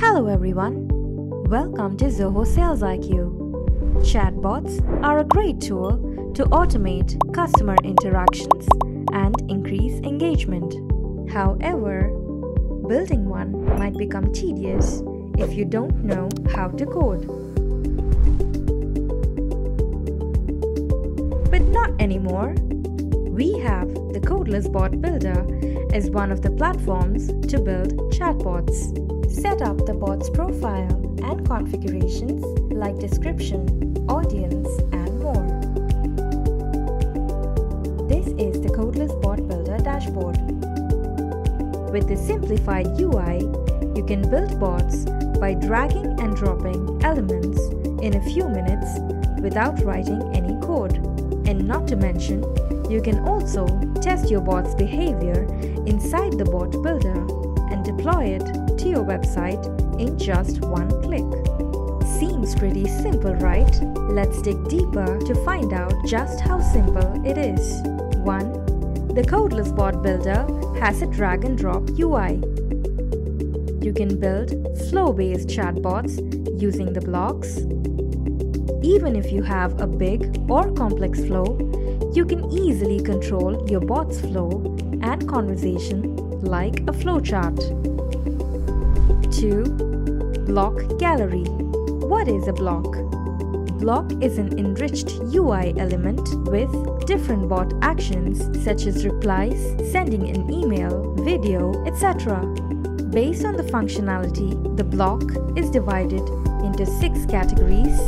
Hello everyone. Welcome to Zoho SalesIQ. Chatbots are a great tool to automate customer interactions and increase engagement. However, building one might become tedious if you don't know how to code. But not anymore. We have the Codeless Bot Builder as one of the platforms to build chatbots. Set up the bot's profile and configurations like description, audience, and more. This is the Codeless Bot Builder dashboard. With the simplified UI, you can build bots by dragging and dropping elements in a few minutes without writing any code. And not to mention, you can also test your bot's behavior inside the bot builder and deploy it to your website in just one click. Seems pretty simple, right? Let's dig deeper to find out just how simple it is. 1. The Codeless Bot Builder has a drag and drop UI. You can build flow based chatbots using the blocks. Even if you have a big or complex flow, you can easily control your bot's flow and conversation like a flowchart. 2. Block Gallery. What is a block? Block is an enriched UI element with different bot actions such as replies, sending an email, video, etc. Based on the functionality, the block is divided into six categories.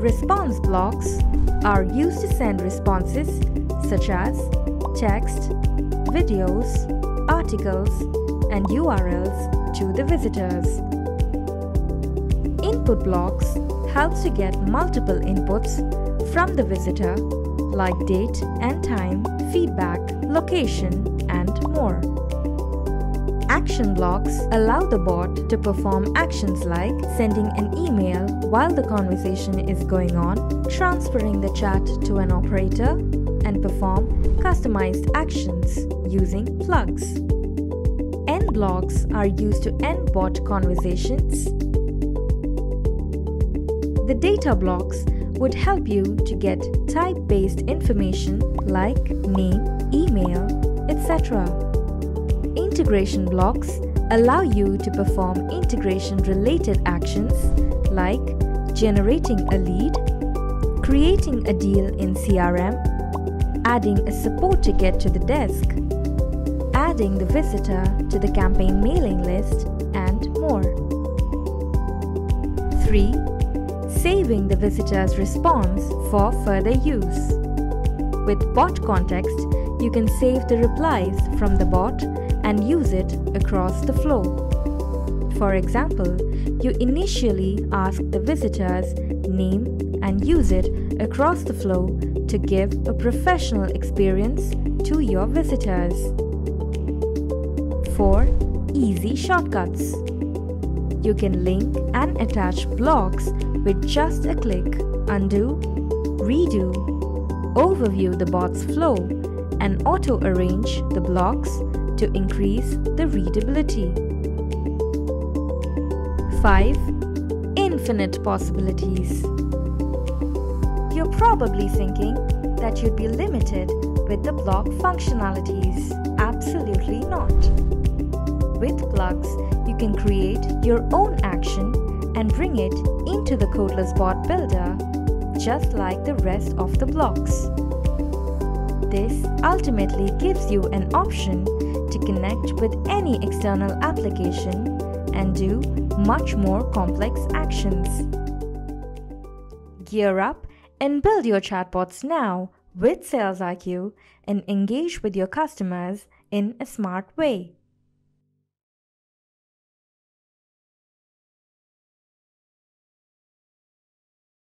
Response blocks are used to send responses such as text, videos, articles, and URLs to the visitors. Input blocks helps to get multiple inputs from the visitor like date and time, feedback, location, and more. Action blocks allow the bot to perform actions like sending an email while the conversation is going on, transferring the chat to an operator, and perform customized actions using plugs blocks are used to end bot conversations. The data blocks would help you to get type-based information like name, email, etc. Integration blocks allow you to perform integration-related actions like generating a lead, creating a deal in CRM, adding a support ticket to the desk, adding the visitor to the campaign mailing list, and more. 3. Saving the visitor's response for further use. With bot context, you can save the replies from the bot and use it across the flow. For example, you initially ask the visitor's name and use it across the flow to give a professional experience to your visitors. 4. Easy shortcuts. You can link and attach blocks with just a click, undo, redo, overview the bot's flow, and auto arrange the blocks to increase the readability. 5. Infinite possibilities. You're probably thinking that you'd be limited with the block functionalities. Absolutely not. With plugs, you can create your own action and bring it into the Codeless Bot Builder, just like the rest of the blocks. This ultimately gives you an option to connect with any external application and do much more complex actions. Gear up and build your chatbots now with SalesIQ and engage with your customers in a smart way.